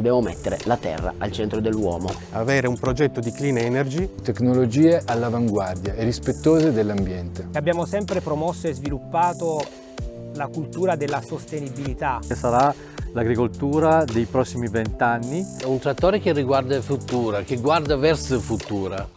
Dobbiamo mettere la terra al centro dell'uomo. Avere un progetto di clean energy. Tecnologie all'avanguardia e rispettose dell'ambiente. Abbiamo sempre promosso e sviluppato la cultura della sostenibilità. Sarà l'agricoltura dei prossimi vent'anni. È un trattore che riguarda il futuro, che guarda verso il futuro.